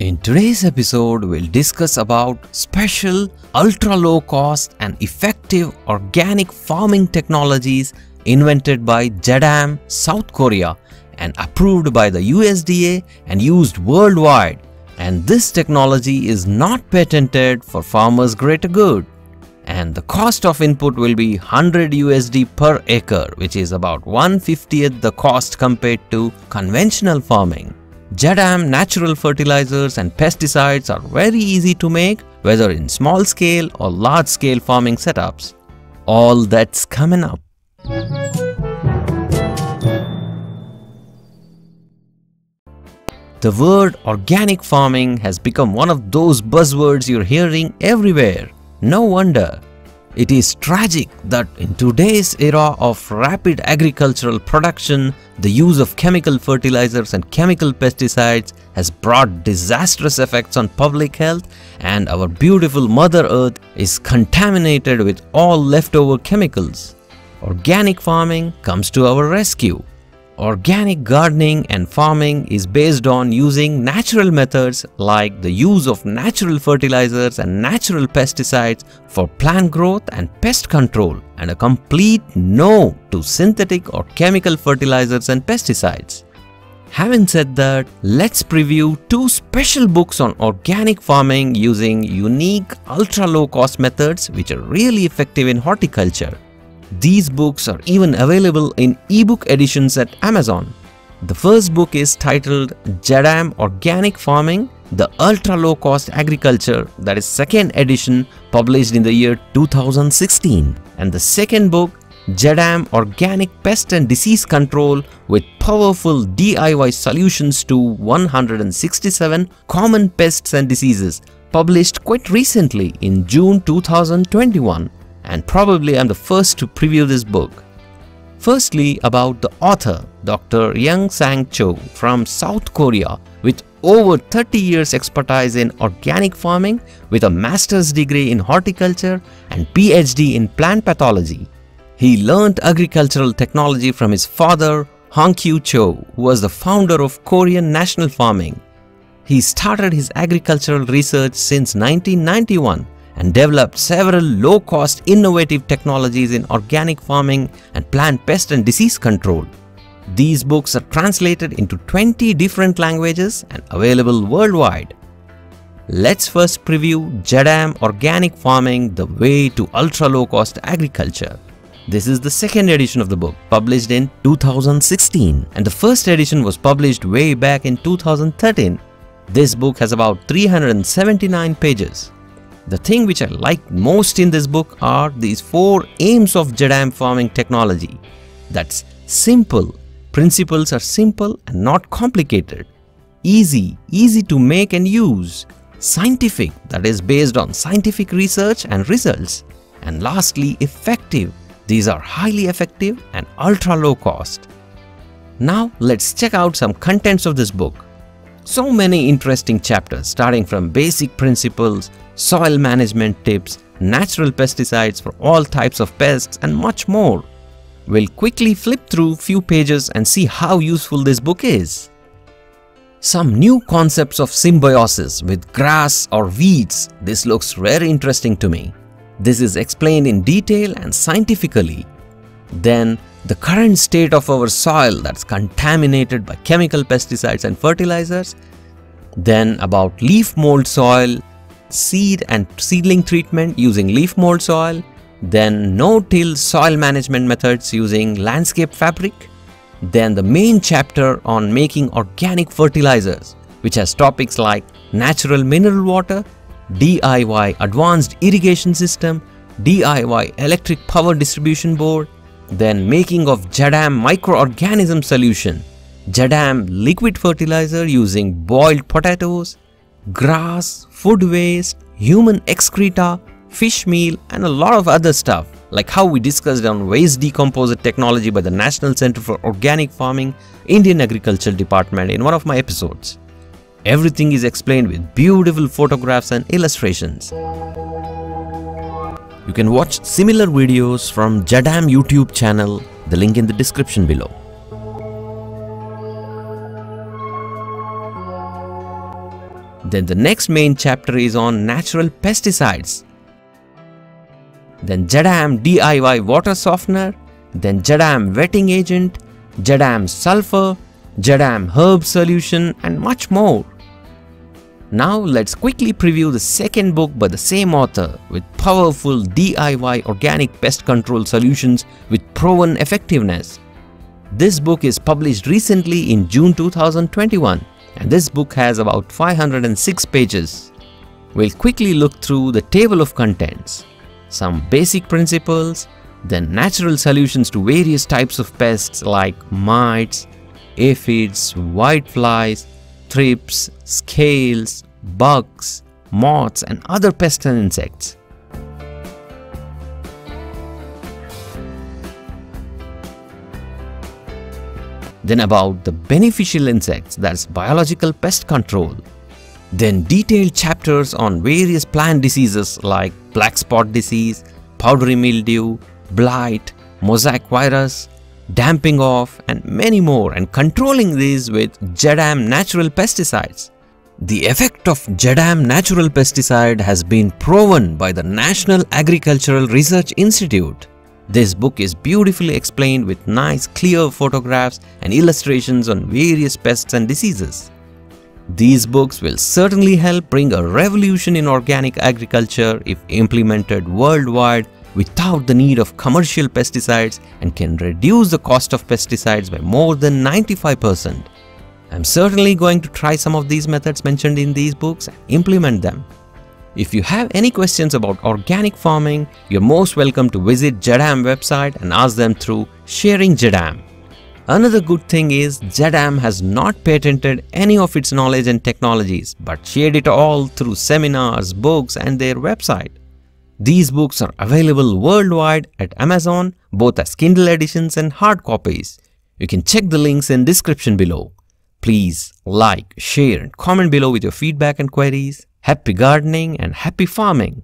In today's episode, we'll discuss about special, ultra low cost and effective organic farming technologies invented by Jadam, South Korea and approved by the USDA and used worldwide. And this technology is not patented for farmers' greater good. And the cost of input will be 100 USD per acre, which is about 150th the cost compared to conventional farming. Jadam natural fertilizers and pesticides are very easy to make whether in small scale or large scale farming setups. All that's coming up. The word organic farming has become one of those buzzwords you're hearing everywhere. No wonder. It is tragic that in today's era of rapid agricultural production, the use of chemical fertilizers and chemical pesticides has brought disastrous effects on public health and our beautiful Mother Earth is contaminated with all leftover chemicals. Organic farming comes to our rescue. Organic gardening and farming is based on using natural methods like the use of natural fertilizers and natural pesticides for plant growth and pest control and a complete no to synthetic or chemical fertilizers and pesticides. Having said that, let's preview two special books on organic farming using unique ultra low cost methods which are really effective in horticulture. These books are even available in ebook editions at Amazon. The first book is titled Jadam Organic Farming The Ultra Low Cost Agriculture, that is second edition published in the year 2016. And the second book, Jadam Organic Pest and Disease Control with powerful DIY solutions to 167 common pests and diseases, published quite recently in June 2021 and probably I'm the first to preview this book. Firstly, about the author, Dr. Young Sang Cho from South Korea with over 30 years expertise in organic farming with a master's degree in horticulture and PhD in plant pathology. He learned agricultural technology from his father, Hong Kyu Cho, who was the founder of Korean Natural Farming. He started his agricultural research since 1991 and developed several low-cost innovative technologies in organic farming and plant pest and disease control. These books are translated into 20 different languages and available worldwide. Let's first preview Jadam Organic Farming The Way to Ultra Low Cost Agriculture. This is the second edition of the book, published in 2016, and the first edition was published way back in 2013. This book has about 379 pages. The thing which I like most in this book are these four aims of Jadam farming technology. That's simple. Principles are simple and not complicated. Easy, easy to make and use. Scientific, that is based on scientific research and results. And lastly, effective. These are highly effective and ultra low cost. Now let's check out some contents of this book. So many interesting chapters starting from basic principles, soil management tips, natural pesticides for all types of pests and much more. We'll quickly flip through few pages and see how useful this book is. Some new concepts of symbiosis with grass or weeds. This looks very interesting to me. This is explained in detail and scientifically. Then the current state of our soil that's contaminated by chemical pesticides and fertilizers, then about leaf mold soil, seed and seedling treatment using leaf mold soil, then no-till soil management methods using landscape fabric, then the main chapter on making organic fertilizers, which has topics like natural mineral water, DIY advanced irrigation system, DIY electric power distribution board, then making of Jadam microorganism solution, Jadam liquid fertilizer using boiled potatoes, grass, food waste, human excreta, fish meal and a lot of other stuff like how we discussed on waste decomposer technology by the National Center for Organic Farming, Indian Agriculture Department in one of my episodes. Everything is explained with beautiful photographs and illustrations. You can watch similar videos from Jadam YouTube channel, the link in the description below. Then the next main chapter is on natural pesticides. Then Jadam DIY water softener, then Jadam wetting agent, Jadam sulfur, Jadam herb solution and much more. Now let's quickly preview the second book by the same author with powerful DIY organic pest control solutions with proven effectiveness. This book is published recently in June 2021 and this book has about 506 pages. We'll quickly look through the table of contents, some basic principles, then natural solutions to various types of pests like mites, aphids, whiteflies, thrips, scales, bugs, moths and other pests and insects. Then about the beneficial insects, that's biological pest control. Then detailed chapters on various plant diseases like black spot disease, powdery mildew, blight, mosaic virus, damping off and many more and controlling these with Jadam natural pesticides. The effect of Jadam natural pesticide has been proven by the National Agricultural Research Institute. This book is beautifully explained with nice clear photographs and illustrations on various pests and diseases. These books will certainly help bring a revolution in organic agriculture if implemented worldwide without the need of commercial pesticides and can reduce the cost of pesticides by more than 95%. I'm certainly going to try some of these methods mentioned in these books and implement them. If you have any questions about organic farming, you're most welcome to visit Jadam website and ask them through Sharing Jadam. Another good thing is Jadam has not patented any of its knowledge and technologies but shared it all through seminars, books and their website. These books are available worldwide at Amazon both as Kindle editions and hard copies. You can check the links in description below. Please like, share and comment below with your feedback and queries. Happy gardening and happy farming!